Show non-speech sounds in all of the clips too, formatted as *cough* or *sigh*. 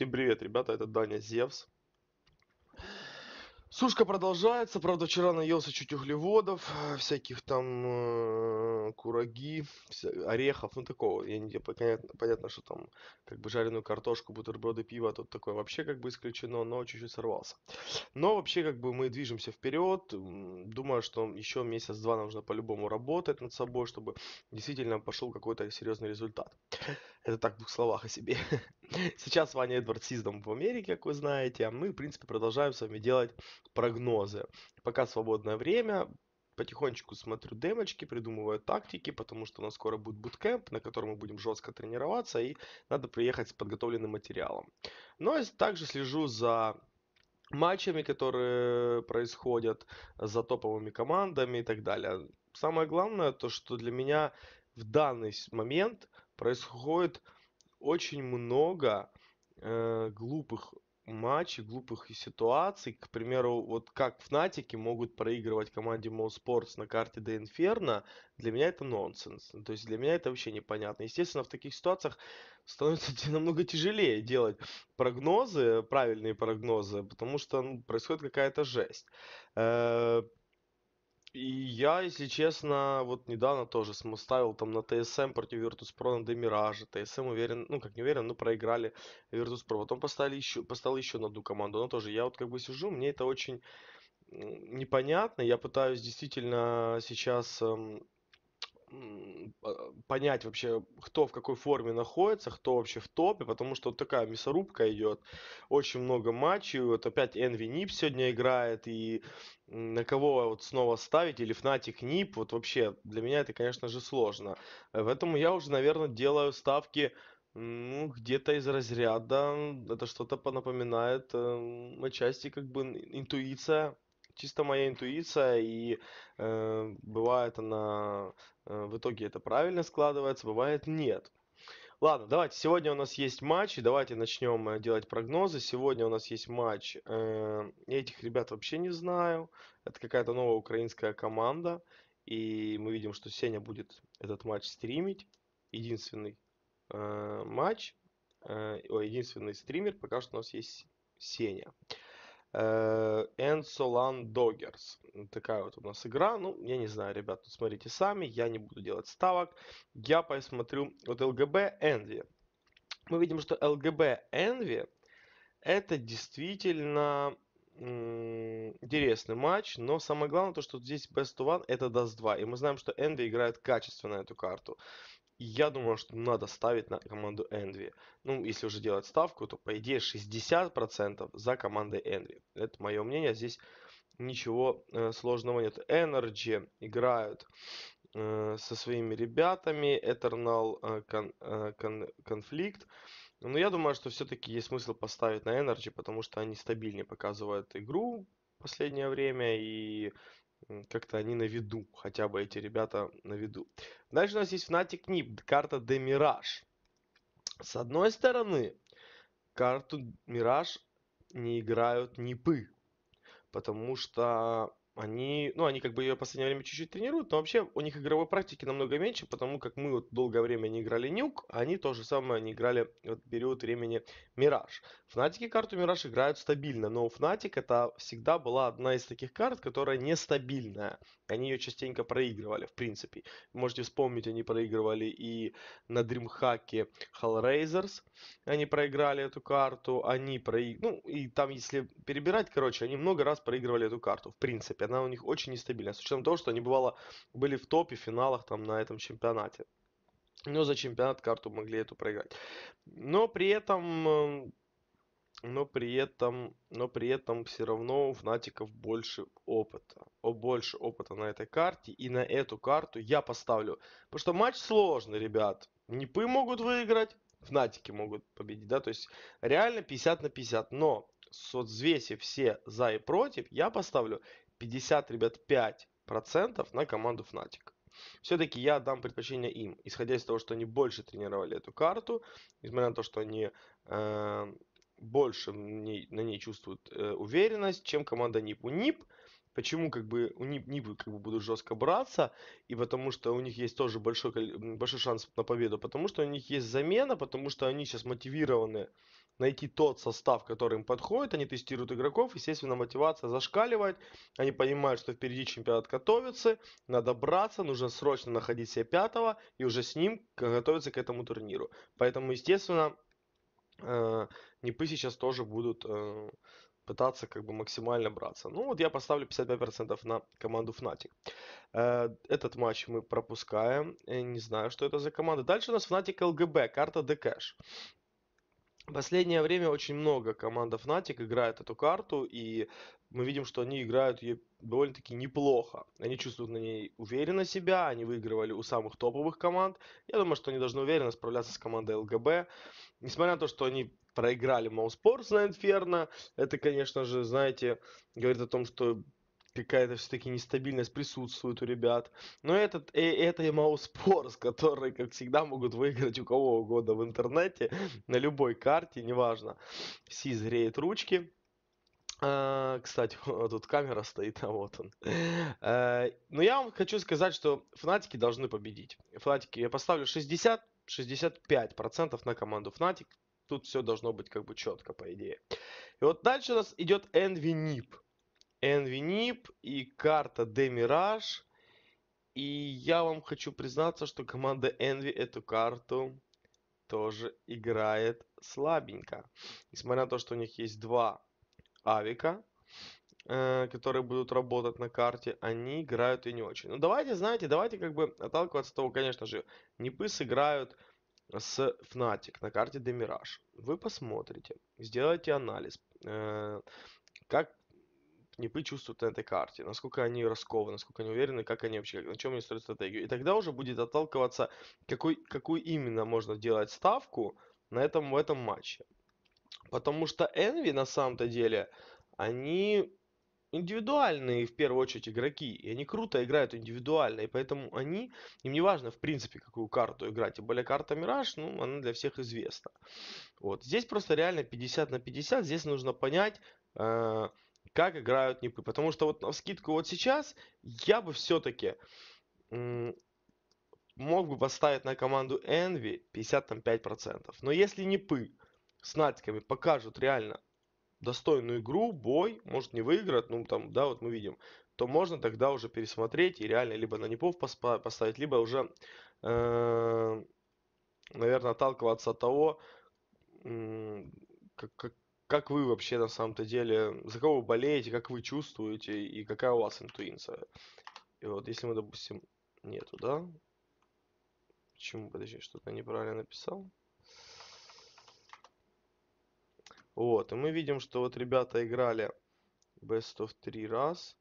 Всем привет, ребята, это Даня Зевс. Сушка продолжается, правда, вчера наелся чуть углеводов, э, всяких там э, кураги, орехов, ну такого, я не понятно, понятно, что там как бы жареную картошку, бутерброды, пиво, тут такое вообще как бы исключено, но чуть-чуть сорвался. Но вообще как бы мы движемся вперед, думаю, что еще месяц-два нужно по-любому работать над собой, чтобы действительно пошел какой-то серьезный результат. Это так в двух словах о себе. *laughs* Сейчас Ваня Эдвард Сиздом в Америке, как вы знаете, а мы, в принципе, продолжаем с вами делать прогнозы. Пока свободное время, потихонечку смотрю демочки, придумываю тактики, потому что у нас скоро будет буткемп, на котором мы будем жестко тренироваться, и надо приехать с подготовленным материалом. Но я также слежу за матчами, которые происходят, за топовыми командами и так далее. Самое главное, то что для меня в данный момент происходит очень много э, глупых матчей, глупых ситуаций. К примеру, вот как Фнатики могут проигрывать команде Sports на карте Де Инферно, для меня это нонсенс. Ну, То есть для меня это вообще непонятно. Естественно, в таких ситуациях становится намного тяжелее делать прогнозы, правильные прогнозы, потому что ну, происходит какая-то жесть. Э, и я, если честно, вот недавно тоже ставил там на ТСМ против Virtus.pro на Демираже. ТСМ уверен, ну как не уверен, но проиграли Virtus.pro. Потом поставили еще, поставил еще на одну команду. Но тоже я вот как бы сижу, мне это очень непонятно. Я пытаюсь действительно сейчас эм, понять вообще, кто в какой форме находится, кто вообще в топе, потому что вот такая мясорубка идет, очень много матчей, вот опять Envy Нип сегодня играет, и на кого вот снова ставить, или Fnatic Нип, вот вообще для меня это, конечно же, сложно. Э, Поэтому я уже, наверное, делаю ставки ну, где-то из разряда, это что-то понапоминает э, отчасти как бы ин- интуиция, чисто моя интуиция, и э, бывает она Э, В итоге это правильно складывается, бывает нет. Ладно, давайте, сегодня у нас есть матч, и давайте начнем э, делать прогнозы. Сегодня у нас есть матч, э, этих ребят вообще не знаю, это какая-то новая украинская команда, и мы видим, что Сеня будет этот матч стримить. Единственный э, матч, э, ой, единственный стример, пока что у нас есть Сеня. Э, And Solan Doggers. Такая вот у нас игра. Ну, я не знаю, ребят, тут смотрите сами. Я не буду делать ставок. Я посмотрю. Вот ЛГБ Envy. Мы видим, что ЛГБ Envy это действительно интересный матч, но самое главное то, что здесь Best of One это даст 2. И мы знаем, что Envy играет качественно эту карту. Я думаю, что надо ставить на команду Envy. Ну, если уже делать ставку, то по идее 60% за командой Envy. Это мое мнение. Здесь ничего э, сложного нет. Energy играют э, со своими ребятами. Eternal э, кон- э, кон- Conflict. Но я думаю, что все-таки есть смысл поставить на Energy, потому что они стабильнее показывают игру в последнее время. И как-то они на виду. Хотя бы эти ребята на виду. Дальше у нас есть Fnatic Nip, карта Mirage. С одной стороны, карту Mirage не играют Нипы, потому что они, ну, они как бы ее в последнее время чуть-чуть тренируют, но вообще у них игровой практики намного меньше, потому как мы вот долгое время не играли Нюк, а они то же самое не играли вот период времени Мираж. Фнатики карту Мираж играют стабильно, но у Фнатик это всегда была одна из таких карт, которая нестабильная. Они ее частенько проигрывали, в принципе. Можете вспомнить, они проигрывали и на Дримхаке Hellraisers, они проиграли эту карту, они проиграли, ну, и там, если перебирать, короче, они много раз проигрывали эту карту, в принципе, она у них очень нестабильная, с учетом того, что они, бывало, были в топе, в финалах там на этом чемпионате. Но за чемпионат карту могли эту проиграть. Но при этом, э, но при этом, но при этом все равно у Фнатиков больше опыта. О, больше опыта на этой карте. И на эту карту я поставлю. Потому что матч сложный, ребят. Нипы могут выиграть, Фнатики могут победить, да, то есть реально 50 на 50. Но соцвесив все за и против, я поставлю 50, ребят, 5 процентов на команду Фнатик. Все-таки я дам предпочтение им, исходя из того, что они больше тренировали эту карту, несмотря на то, что они э, больше на ней чувствуют э, уверенность, чем команда НИП. У НИП, почему как бы у НИП, НИП как бы будут жестко браться, и потому что у них есть тоже большой, большой шанс на победу, потому что у них есть замена, потому что они сейчас мотивированы найти тот состав, который им подходит. Они тестируют игроков, естественно, мотивация зашкаливает. Они понимают, что впереди чемпионат готовится, надо браться, нужно срочно находить себе пятого и уже с ним готовиться к этому турниру. Поэтому, естественно, э, Непы сейчас тоже будут э, пытаться как бы максимально браться. Ну вот я поставлю 55% на команду Fnatic. Э, этот матч мы пропускаем. Я не знаю, что это за команда. Дальше у нас Fnatic LGB, карта Dcash. В последнее время очень много команда Fnatic играет эту карту, и мы видим, что они играют ее довольно-таки неплохо. Они чувствуют на ней уверенно себя, они выигрывали у самых топовых команд. Я думаю, что они должны уверенно справляться с командой ЛГБ. Несмотря на то, что они проиграли Мауспорс на Инферно, это, конечно же, знаете, говорит о том, что какая-то все-таки нестабильность присутствует у ребят. Но этот, э, это и Мауспорс, *laughs* которые, как всегда, могут выиграть у кого угодно в интернете, на любой карте, неважно. Сиз греет ручки. А, кстати, *laughs* тут камера стоит, а вот он. А, но я вам хочу сказать, что фнатики должны победить. Фнатики, я поставлю 60-65% на команду Fnatic. Тут все должно быть как бы четко, по идее. И вот дальше у нас идет Envy Nip. Envy Nip и карта Demirage. И я вам хочу признаться, что команда Envy эту карту тоже играет слабенько. Несмотря на то, что у них есть два авика, э, которые будут работать на карте, они играют и не очень. Ну давайте, знаете, давайте как бы отталкиваться от того, конечно же, Непы сыграют с Fnatic на карте Demirage. Вы посмотрите, сделайте анализ, э, как Непы чувствуют на этой карте, насколько они раскованы, насколько они уверены, как они вообще, на чем они строят стратегию. И тогда уже будет отталкиваться, какой, какую именно можно делать ставку на этом, в этом матче. Потому что Envy на самом-то деле, они индивидуальные в первую очередь игроки. И они круто играют индивидуально. И поэтому они, им не важно в принципе какую карту играть. Тем более карта Мираж, ну, она для всех известна. Вот. Здесь просто реально 50 на 50. Здесь нужно понять, э, как играют Непы. Потому что вот на скидку вот сейчас я бы все-таки мог бы поставить на команду Envy 55%. Но если Непы с натиками покажут реально достойную игру, бой, может не выиграть, ну там, да, вот мы видим, то можно тогда уже пересмотреть и реально либо на Непов поставить, либо уже, э, наверное, отталкиваться от того, как, как, как вы вообще на самом-то деле, за кого вы болеете, как вы чувствуете и какая у вас интуиция. И вот если мы, допустим, нету, да? Почему, подожди, что-то неправильно написал? Вот, и мы видим, что вот ребята играли Best of 3 раз.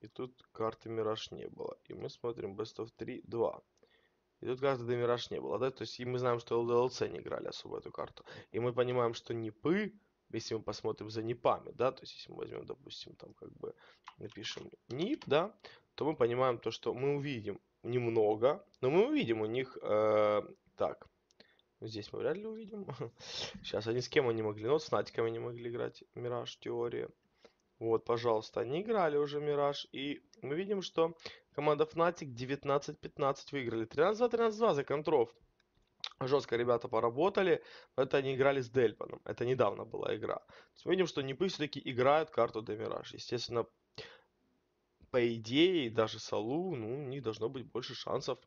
И тут карты Мираж не было. И мы смотрим Best of 3 2. И тут карты до Мираж не было, да? То есть и мы знаем, что LDLC не играли особо эту карту. И мы понимаем, что Непы, если мы посмотрим за Непами, да, то есть если мы возьмем, допустим, там как бы напишем Нип, да, то мы понимаем то, что мы увидим немного, но мы увидим у них, э, так, Здесь мы вряд ли увидим. *laughs* Сейчас они с кем они могли? Ну, вот с Натиками они могли играть. Мираж, теория. Вот, пожалуйста, они играли уже Мираж. И мы видим, что команда Fnatic 19-15 выиграли. 13-2, 13-2 за контров. Жестко ребята поработали. Это они играли с Дельпаном. Это недавно была игра. Мы видим, что Непы все-таки играют карту Демираж. Естественно, по идее, даже Салу, ну, у них должно быть больше шансов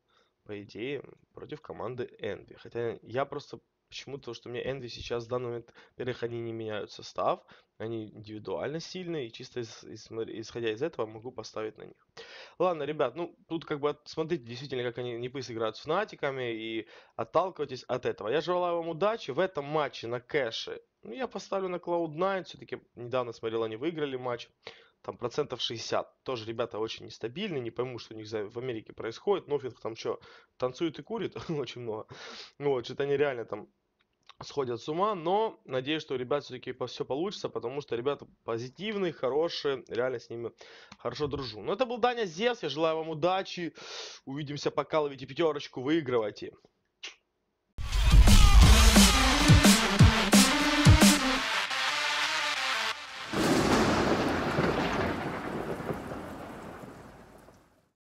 по идее, против команды Envy. Хотя я просто почему-то, что мне Envy сейчас в данный момент, во-первых, они не меняют состав, они индивидуально сильные, и чисто из, из, исходя из этого могу поставить на них. Ладно, ребят, ну, тут как бы смотрите действительно, как они не играют с фнатиками, и отталкивайтесь от этого. Я желаю вам удачи в этом матче на кэше. Ну, я поставлю на Cloud9, все-таки недавно смотрел, они выиграли матч там процентов 60. Тоже ребята очень нестабильны, не пойму, что у них в Америке происходит. Нофинг там что, танцует и курит *laughs* очень много. Ну вот, что-то они реально там сходят с ума, но надеюсь, что у ребят все-таки все получится, потому что ребята позитивные, хорошие, реально с ними хорошо дружу. Ну, это был Даня Зевс, я желаю вам удачи, увидимся, пока. Ловите пятерочку, выигрывайте.